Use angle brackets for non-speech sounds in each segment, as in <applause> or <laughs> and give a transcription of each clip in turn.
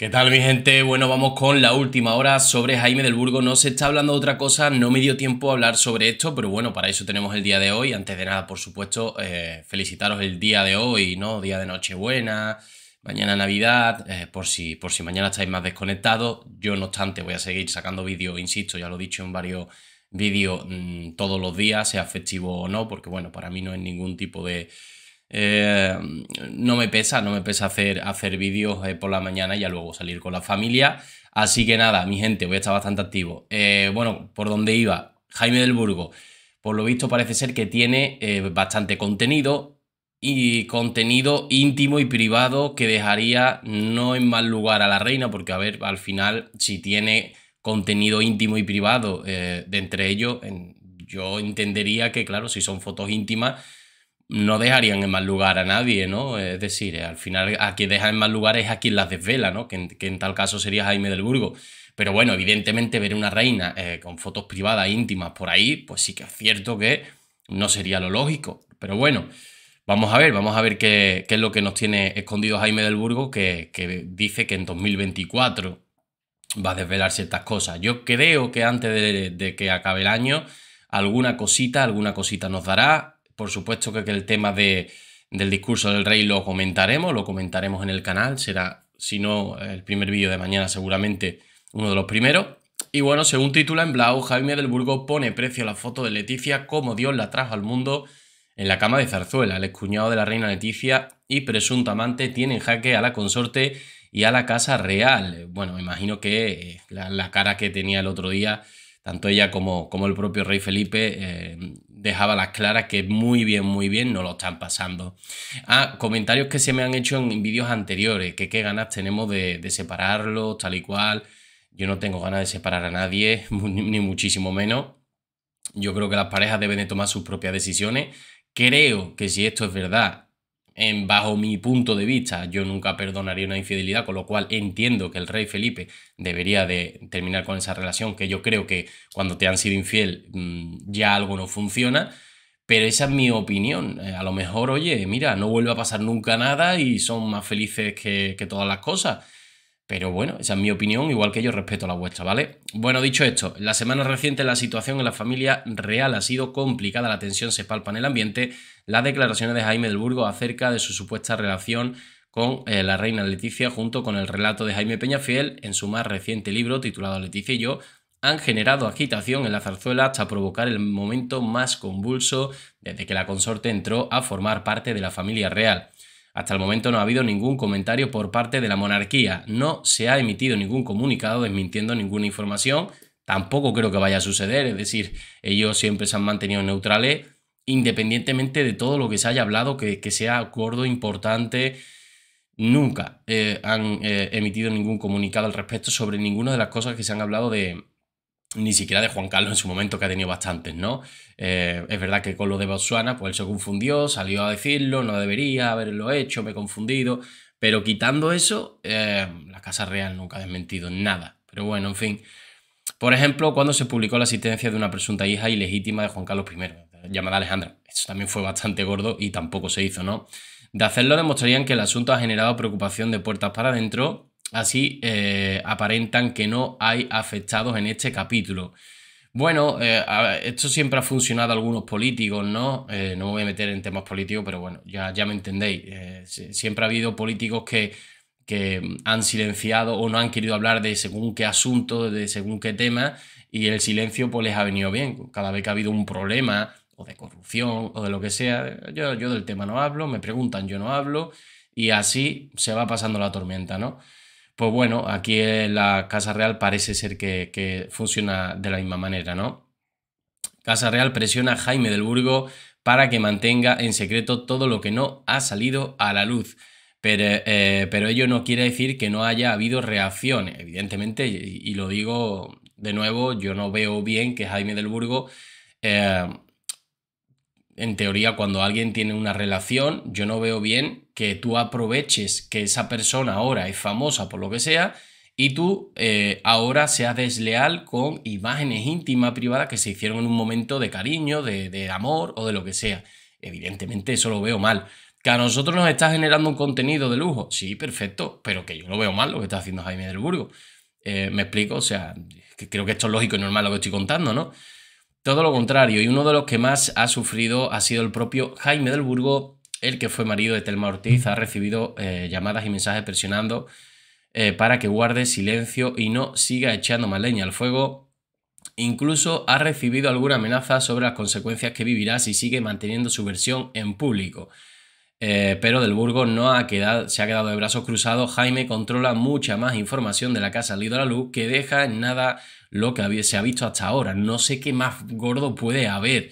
¿Qué tal mi gente? Bueno, vamos con la última hora sobre Jaime del Burgo. No se está hablando de otra cosa, no me dio tiempo a hablar sobre esto, pero bueno, para eso tenemos el día de hoy. Antes de nada, por supuesto, eh, felicitaros el día de hoy, ¿no? Día de Nochebuena, mañana Navidad, eh, por, si, por si mañana estáis más desconectados. Yo, no obstante, voy a seguir sacando vídeos, insisto, ya lo he dicho en varios vídeos mm, todos los días, sea festivo o no, porque bueno, para mí no es ningún tipo de eh, no me pesa, no me pesa hacer, hacer vídeos eh, por la mañana y ya luego salir con la familia. Así que nada, mi gente, voy a estar bastante activo. Eh, bueno, por donde iba, Jaime del Burgo, por lo visto parece ser que tiene bastante contenido y contenido íntimo y privado que dejaría no en mal lugar a la reina, porque a ver, al final, si tiene contenido íntimo y privado de entre ellos, yo entendería que, claro, si son fotos íntimas, no dejarían en mal lugar a nadie, ¿no? Es decir, al final a quien deja en mal lugar es a quien las desvela, ¿no? Que en, tal caso sería Jaime del Burgo. Pero bueno, evidentemente ver una reina eh, con fotos privadas íntimas por ahí, pues sí que es cierto que no sería lo lógico. Pero bueno, vamos a ver, vamos a ver qué, es lo que nos tiene escondido Jaime del Burgo, que, dice que en 2024 va a desvelar ciertas cosas. Yo creo que antes de, de que acabe el año, alguna cosita, alguna cosita nos dará por supuesto que, el tema de, del discurso del rey lo comentaremos, lo comentaremos en el canal, será, si no, el primer vídeo de mañana seguramente uno de los primeros. Y bueno, según titula en Blau, Jaime del Burgo pone precio a la foto de Leticia como Dios la trajo al mundo en la cama de Zarzuela. El excuñado de la reina Leticia y presunto amante tienen jaque a la consorte y a la casa real. Bueno, me imagino que eh, la, cara que tenía el otro día, tanto ella como, como el propio rey Felipe, eh, dejaba las claras que muy bien, muy bien no lo están pasando. Ah, comentarios que se me han hecho en vídeos anteriores, que qué ganas tenemos de, de separarlos, tal y cual. Yo no tengo ganas de separar a nadie, <laughs> ni muchísimo menos. Yo creo que las parejas deben de tomar sus propias decisiones. Creo que si esto es verdad en, bajo mi punto de vista, yo nunca perdonaría una infidelidad, con lo cual entiendo que el rey Felipe debería de terminar con esa relación, que yo creo que cuando te han sido infiel mm, ya algo no funciona, pero esa es mi opinión. Eh, a lo mejor, oye, mira, no vuelve a pasar nunca nada y son más felices que, que todas las cosas. Pero bueno, esa es mi opinión, igual que yo respeto la vuestra, ¿vale? Bueno, dicho esto, la semana reciente la situación en la familia real ha sido complicada, la tensión se palpa en el ambiente, las declaraciones de Jaime del Burgo acerca de su supuesta relación con eh, la reina Leticia junto con el relato de Jaime Peñafiel en su más reciente libro titulado Leticia y yo han generado agitación en la zarzuela hasta provocar el momento más convulso desde que la consorte entró a formar parte de la familia real. Hasta el momento no ha habido ningún comentario por parte de la monarquía, no se ha emitido ningún comunicado desmintiendo ninguna información, tampoco creo que vaya a suceder, es decir, ellos siempre se han mantenido neutrales, independientemente de todo lo que se haya hablado, que, sea acuerdo importante, nunca eh, han eh, emitido ningún comunicado al respecto sobre ninguna de las cosas que se han hablado de, ni siquiera de Juan Carlos en su momento, que ha tenido bastantes, ¿no? Eh, es verdad que con lo de Botswana, pues él se confundió, salió a decirlo, no debería haberlo hecho, me he confundido, pero quitando eso, eh, la Casa Real nunca ha desmentido nada. Pero bueno, en fin. Por ejemplo, cuando se publicó la asistencia de una presunta hija ilegítima de Juan Carlos I, llamada Alejandra. Eso también fue bastante gordo y tampoco se hizo, ¿no? De hacerlo demostrarían que el asunto ha generado preocupación de puertas para adentro Así eh, aparentan que no hay afectados en este capítulo. Bueno, eh, esto siempre ha funcionado a algunos políticos, ¿no? Eh, no me voy a meter en temas políticos, pero bueno, ya, ya me entendéis. siempre ha habido políticos que, que han silenciado o no han querido hablar de según qué asunto, de según qué tema, y el silencio pues les ha venido bien. Cada vez que ha habido un problema, o de corrupción, o de lo que sea, yo, yo del tema no hablo, me preguntan, yo no hablo, y así se va pasando la tormenta, ¿no? Pues bueno, aquí la Casa Real parece ser que, funciona de la misma manera, ¿no? Casa Real presiona a Jaime del Burgo para que mantenga en secreto todo lo que no ha salido a la luz. Pero, eh, pero ello no quiere decir que no haya habido reacción. Evidentemente, y, lo digo de nuevo, yo no veo bien que Jaime del Burgo eh, en teoría, cuando alguien tiene una relación, yo no veo bien que tú aproveches que esa persona ahora es famosa por lo que sea y tú eh, ahora seas desleal con imágenes íntimas, privadas que se hicieron en un momento de cariño, de, amor o de lo que sea. Evidentemente eso lo veo mal. ¿Que a nosotros nos está generando un contenido de lujo? Sí, perfecto, pero que yo lo veo mal lo que está haciendo Jaime del Burgo. Eh, me explico, o sea, creo que esto es lógico y normal lo que estoy contando, ¿no? Todo lo contrario, y uno de los que más ha sufrido ha sido el propio Jaime del Burgo, el que fue marido de Telma Ortiz, ha recibido eh, llamadas y mensajes presionando eh, para que guarde silencio y no siga echando más leña al fuego. Incluso ha recibido alguna amenaza sobre las consecuencias que vivirá si sigue manteniendo su versión en público. Eh, pero Del Burgo no ha quedado, se ha quedado de brazos cruzados. Jaime controla mucha más información de la que ha salido a la luz que deja en nada lo que se ha visto hasta ahora. No sé qué más gordo puede haber.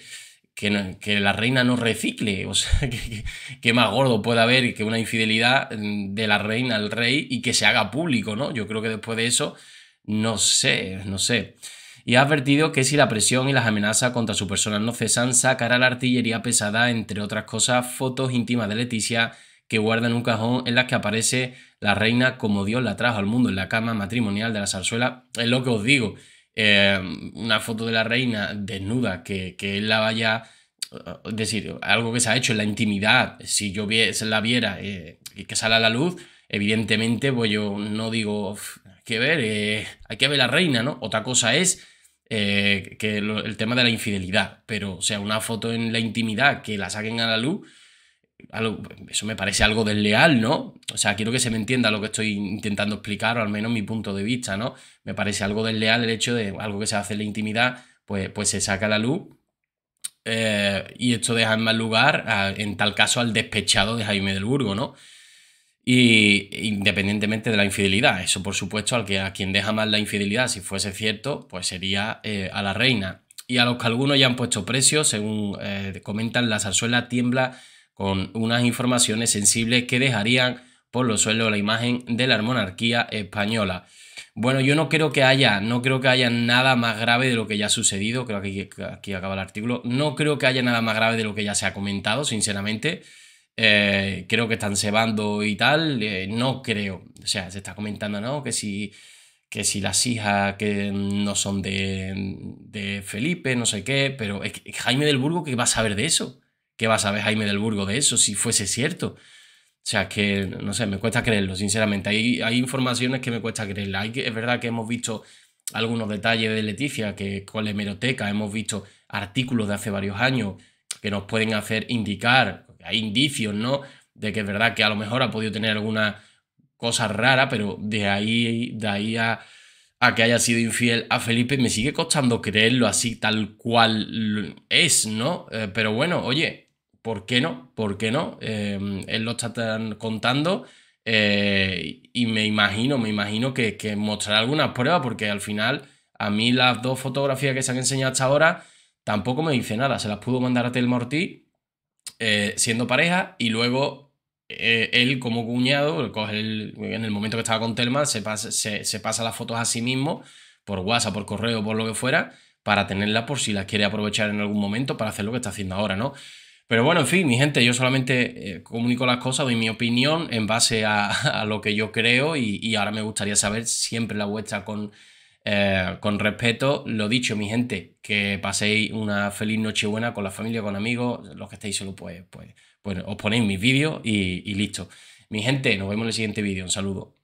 Que, que la reina no recicle, o sea, <laughs> que, más gordo puede haber que una infidelidad de la reina al rey y que se haga público, ¿no? Yo creo que después de eso, no sé, no sé y ha advertido que si la presión y las amenazas contra su persona no cesan, sacará la artillería pesada, entre otras cosas, fotos íntimas de Leticia que guarda en un cajón en las que aparece la reina como Dios la trajo al mundo en la cama matrimonial de la zarzuela. Es lo que os digo, eh, una foto de la reina desnuda, que, que él la vaya, es decir, algo que se ha hecho en la intimidad, si yo la viera eh, y que sale a la luz, evidentemente, pues yo no digo, que ver, eh, hay que ver la reina, ¿no? Otra cosa es eh, que el tema de la infidelidad, pero, o sea, una foto en la intimidad que la saquen a la luz, eso me parece algo desleal, ¿no? O sea, quiero que se me entienda lo que estoy intentando explicar, o al menos mi punto de vista, ¿no? Me parece algo desleal el hecho de algo que se hace en la intimidad, pues, pues se saca a la luz. Eh, y esto deja en mal lugar, en tal caso, al despechado de Jaime del Burgo, ¿no? Y independientemente de la infidelidad, eso por supuesto, al que a quien deja mal la infidelidad, si fuese cierto, pues sería eh, a la reina. Y a los que algunos ya han puesto precio, según eh, comentan, la zarzuela tiembla con unas informaciones sensibles que dejarían por los suelos la imagen de la monarquía española. Bueno, yo no creo que haya, no creo que haya nada más grave de lo que ya ha sucedido, creo que aquí acaba el artículo, no creo que haya nada más grave de lo que ya se ha comentado, sinceramente. Eh, creo que están cebando y tal, eh, no creo. O sea, se está comentando, ¿no? Que si, que si las hijas que no son de, Felipe, no sé qué, pero es Jaime del Burgo, ¿qué va a saber de eso? ¿Qué va a saber Jaime del Burgo de eso si fuese cierto? O sea, que, no sé, me cuesta creerlo, sinceramente. Hay, hay informaciones que me cuesta creerla. Es verdad que hemos visto algunos detalles de Leticia, que con la hemeroteca hemos visto artículos de hace varios años que nos pueden hacer indicar hay indicios, ¿no? De que es verdad que a lo mejor ha podido tener alguna cosa rara, pero de ahí, de ahí a, que haya sido infiel a Felipe me sigue costando creerlo así tal cual es, ¿no? Eh, pero bueno, oye, ¿por qué no? ¿Por qué no? Em, él lo está contando eh, y me imagino, me imagino que, que mostrará algunas pruebas porque al final a mí las dos fotografías que se han enseñado hasta ahora tampoco me dice nada. Se las pudo mandar a Telma Ortiz eh, siendo pareja y luego eh, él como cuñado, coge en el momento que estaba con Telma, se pasa, se, pasa las fotos a sí mismo por WhatsApp, por correo, por lo que fuera, para tenerlas por si las quiere aprovechar en algún momento para hacer lo que está haciendo ahora, ¿no? Pero bueno, en fin, mi gente, yo solamente eh, comunico las cosas, doy mi opinión en base <laughs> a, lo que yo creo y, y, ahora me gustaría saber siempre la vuestra con eh, con respeto, lo dicho, mi gente, que paséis una feliz Nochebuena con la familia, con amigos, los que estéis solo, pues, pues, pues os ponéis mis vídeos y, y listo. Mi gente, nos vemos en el siguiente vídeo. Un saludo.